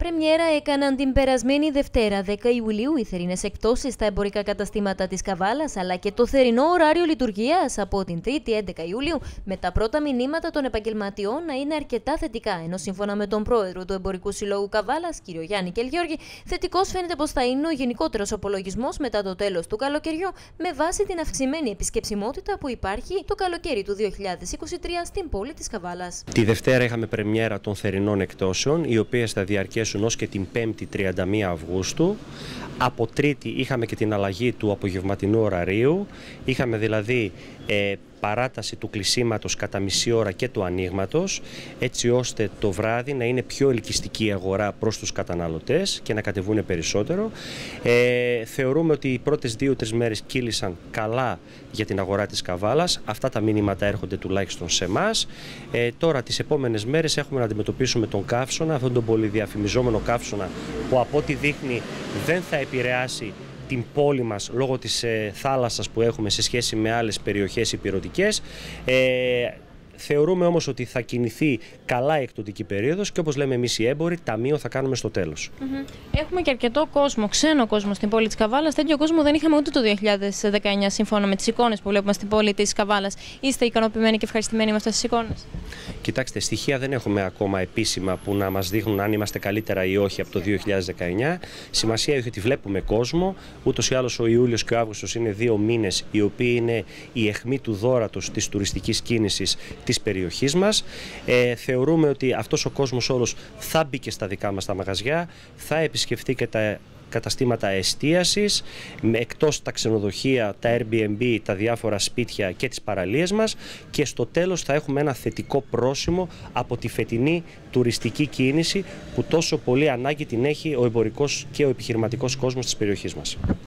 Πρεμιέρα έκαναν την περασμένη Δευτέρα 10 Ιουλίου οι θερινές εκτόσει στα εμπορικά καταστήματα της Καβάλας αλλά και το θερινό ωράριο λειτουργίας από την 3η 11 Ιουλίου με τα πρώτα μηνύματα των επαγγελματιών να είναι αρκετά θετικά. Ενώ σύμφωνα με τον πρόεδρο του Εμπορικού Συλλόγου Καβάλας, κ. Γιάννη Κελγιώργη, θετικός φαίνεται πως θα είναι ο γενικότερος απολογισμός μετά το τέλος του καλοκαιριού με βάση την αυξημένη επισκεψιμότητα που υπάρχει το καλοκαίρι του 2023 στην πόλη της Καβάλας. Τη Δευτέρα είχαμε πρεμιέρα των θερινών εκτόσεων, οι οποίες θα διαρκέσουν ω και την 5η 31 Αυγούστου. Από Τρίτη είχαμε και την αλλαγή του απογευματινού ωραρίου. Είχαμε δηλαδή ε, παράταση του κλεισίματος κατά μισή ώρα και του ανοίγματος, έτσι ώστε το βράδυ να είναι πιο ελκυστική η αγορά προς τους καταναλωτές και να κατεβούν περισσότερο. Ε, θεωρούμε ότι οι πρώτες δύο-τρεις μέρες κύλησαν καλά για την αγορά της Καβάλας. Αυτά τα μήνυματα έρχονται τουλάχιστον σε εμάς. Ε, τώρα τις επόμενες μέρες έχουμε να αντιμετωπίσουμε τον καύσωνα, αυτόν τον πολυδιαφημιζόμενο καύσωνα που από ό,τι δείχνει δεν θα επηρεάσει την πόλη μας λόγω της ε, θάλασσας που έχουμε σε σχέση με άλλες περιοχές υπηρετικές. Ε, Θεωρούμε όμως ότι θα κινηθεί καλά η εκτοτική περίοδος και όπως λέμε εμείς οι έμποροι, ταμείο θα κάνουμε στο τέλος. Έχουμε και αρκετό κόσμο, ξένο κόσμο στην πόλη της Καβάλας. Τέτοιο κόσμο δεν είχαμε ούτε το 2019 σύμφωνα με τις εικόνες που βλέπουμε στην πόλη της Καβάλας. Είστε ικανοποιημένοι και ευχαριστημένοι με αυτές τις εικόνες; Κοιτάξτε, στοιχεία δεν έχουμε ακόμα επίσημα που να μας δείχνουν αν είμαστε καλύτερα ή όχι από το 2019. Σημασία έχει ότι βλέπουμε κόσμο. Ούτως ή άλλως ο Ιούλιος και ο Αύγουστος είναι δύο μήνες οι οποίοι είναι η αιχμή του δόρατος της τουριστικής κίνησης της περιοχής μας. Ε, θεωρούμε ότι αυτός ο κόσμος όλος θα μπει και στα δικά μας τα μαγαζιά, θα επισκεφτεί και τα καταστήματα εστίασης, εκτός τα ξενοδοχεία, τα Airbnb, τα διάφορα σπίτια και τις παραλίες μας και στο τέλος θα έχουμε ένα θετικό πρόσημο από τη φετινή τουριστική κίνηση που τόσο πολύ ανάγκη την έχει ο εμπορικός και ο επιχειρηματικός κόσμος της περιοχής μας.